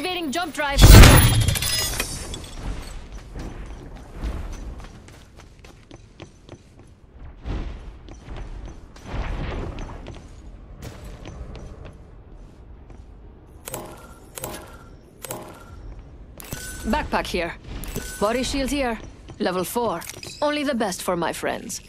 Activating jump drive. Backpack here. Body shield here. Level 4. Only the best for my friends.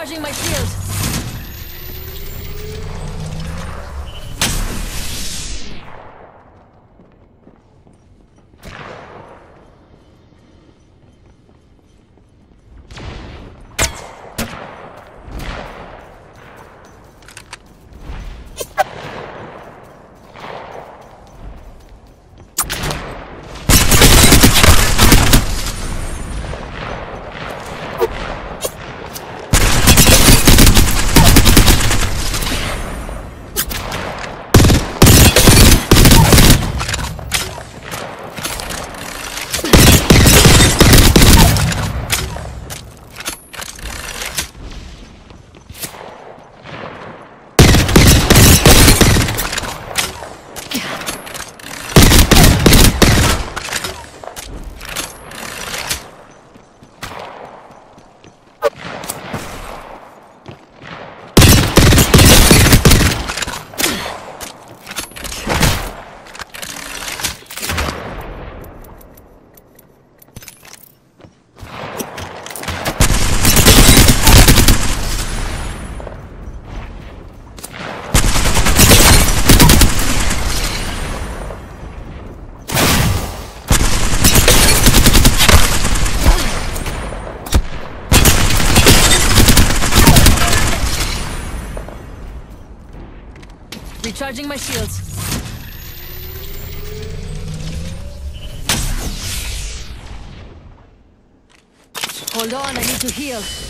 Recharging my shield. Recharging my shields. Hold on, I need to heal.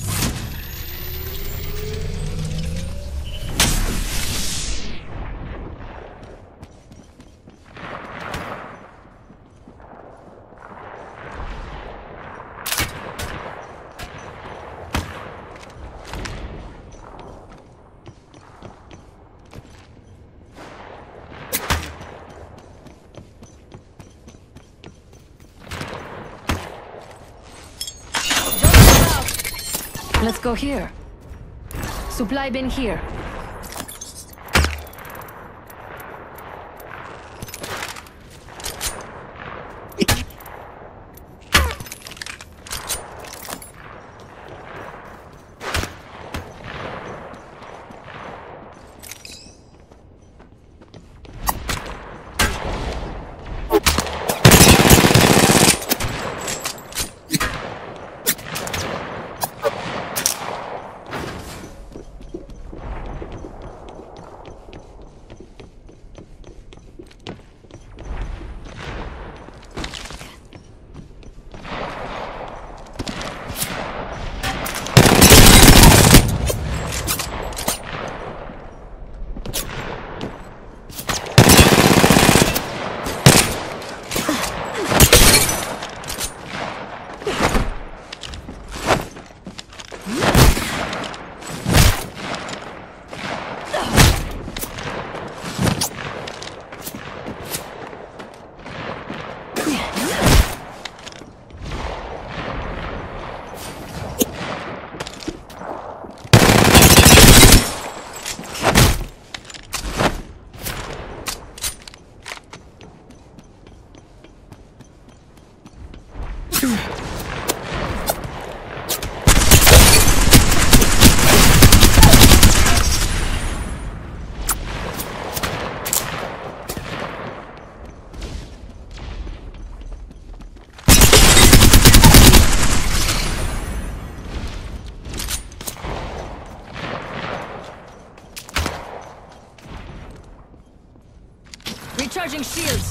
Go here. Supply bin here. Recharging shields.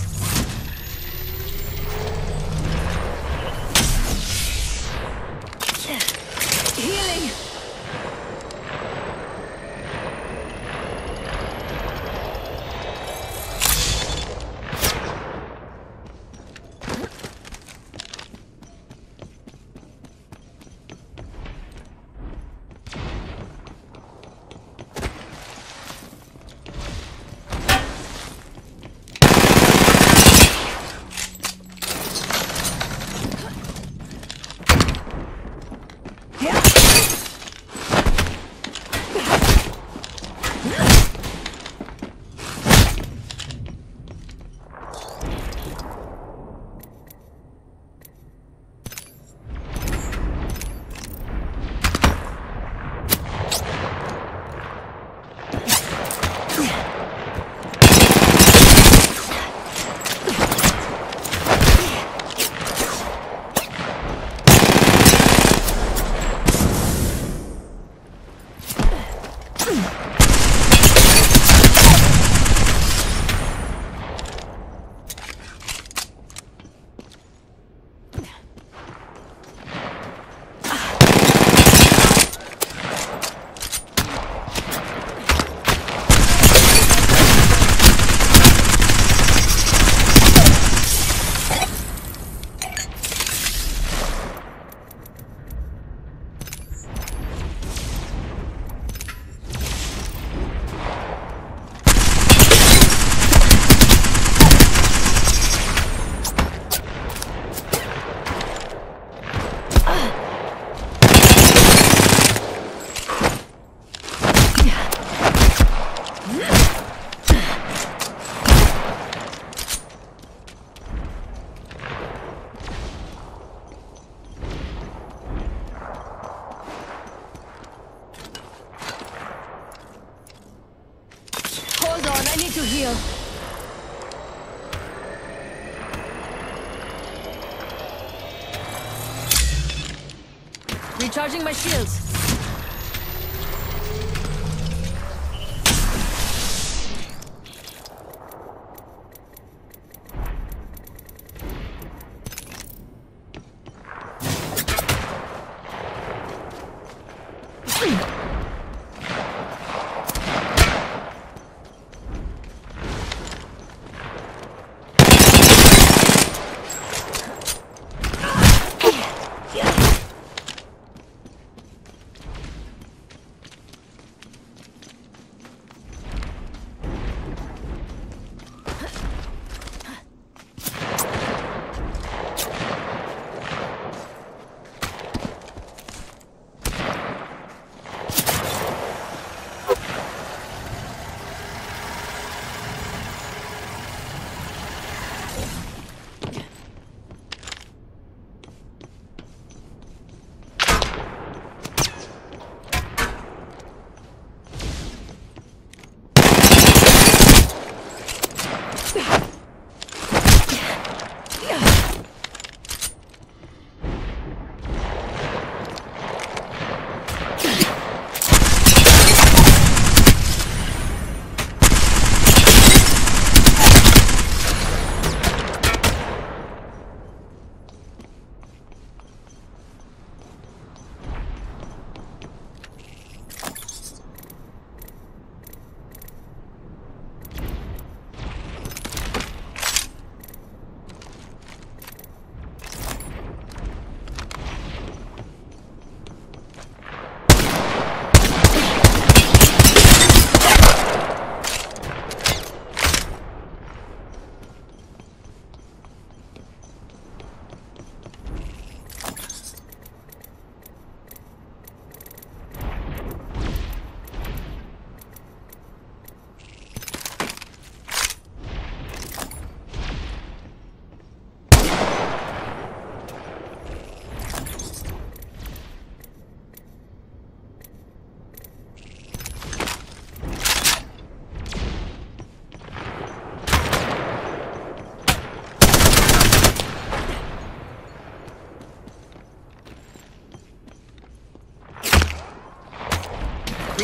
To heal. Recharging my shields.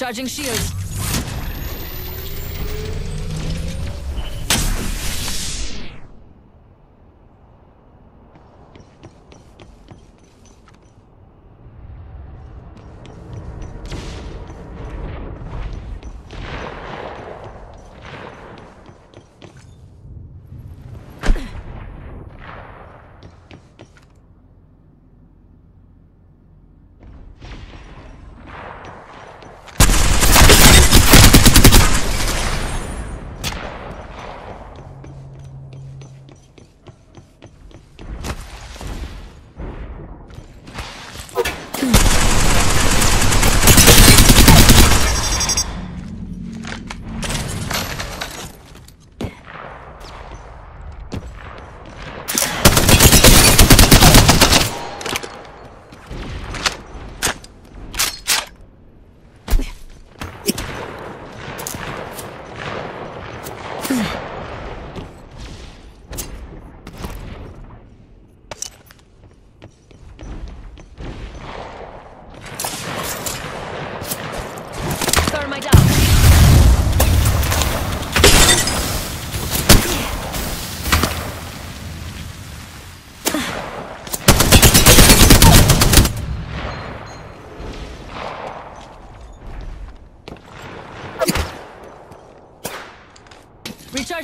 Recharging shields.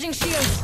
Recharging shields.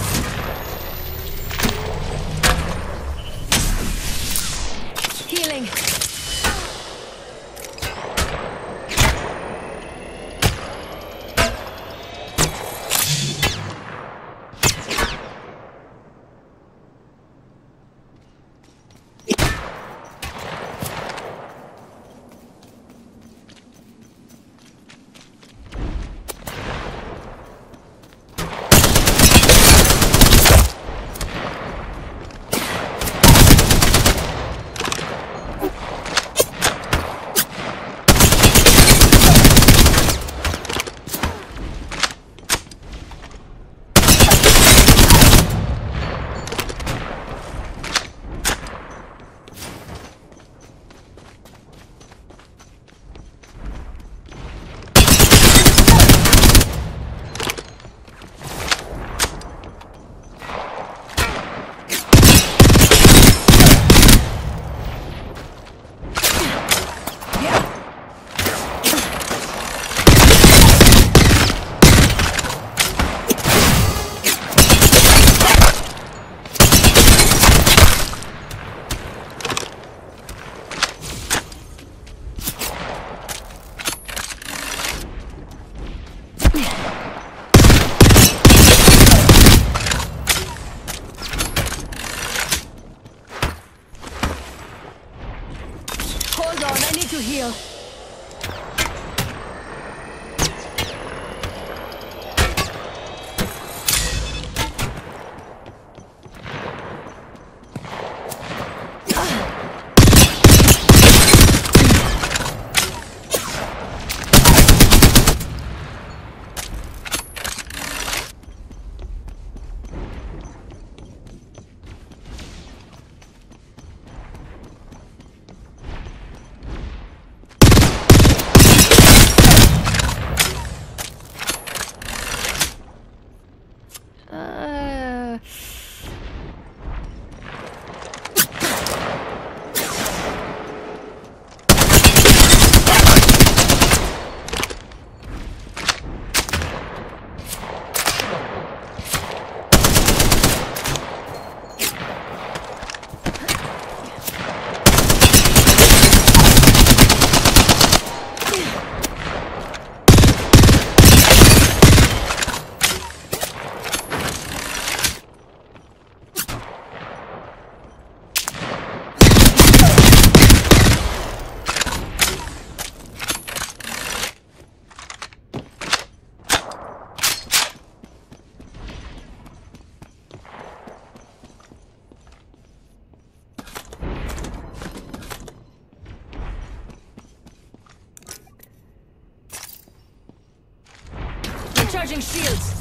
Recharging shields.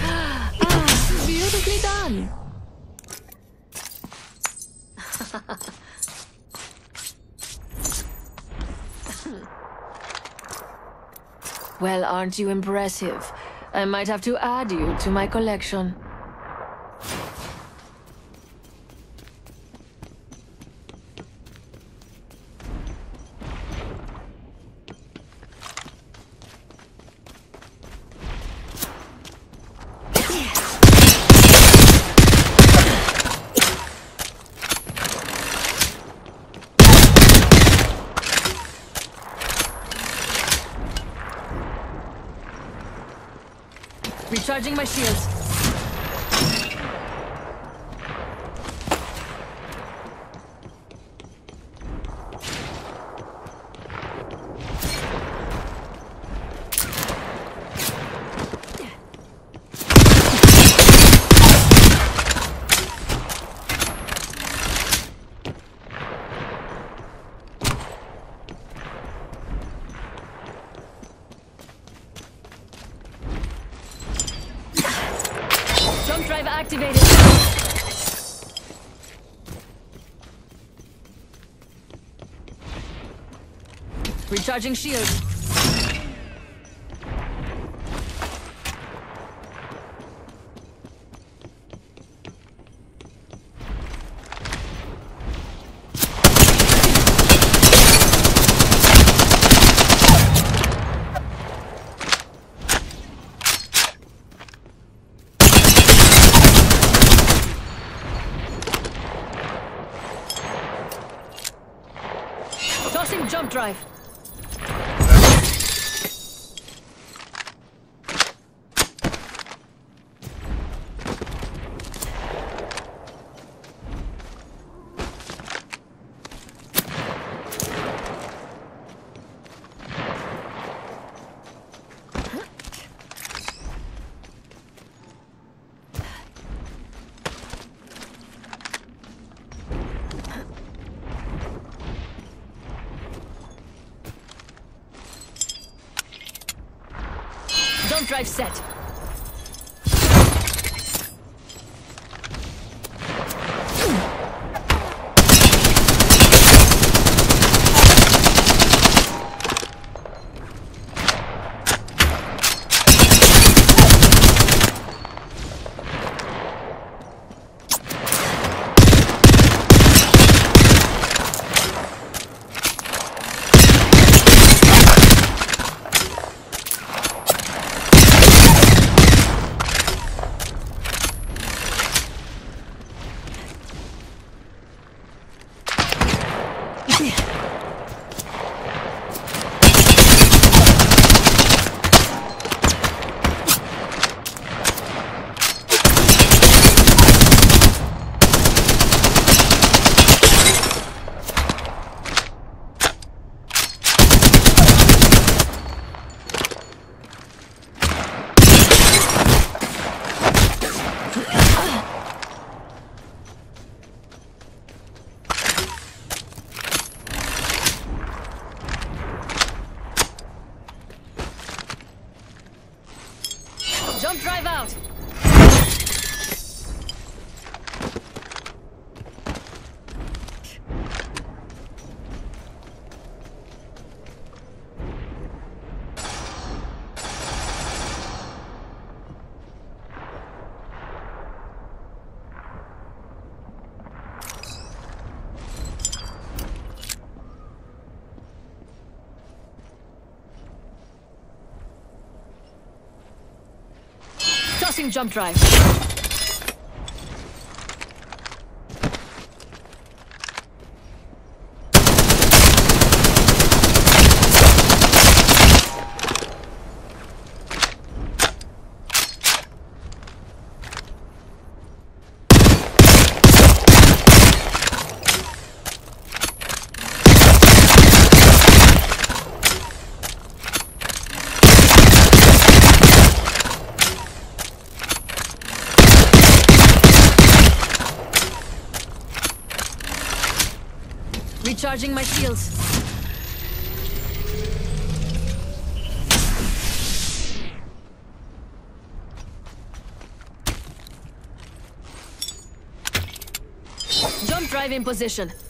ah, beautifully done. well, aren't you impressive? I might have to add you to my collection. Recharging my shields. Jump drive activated. Recharging shields. Tossing jump drive. Drive set. Tossing jump drive. Recharging my shields. In position.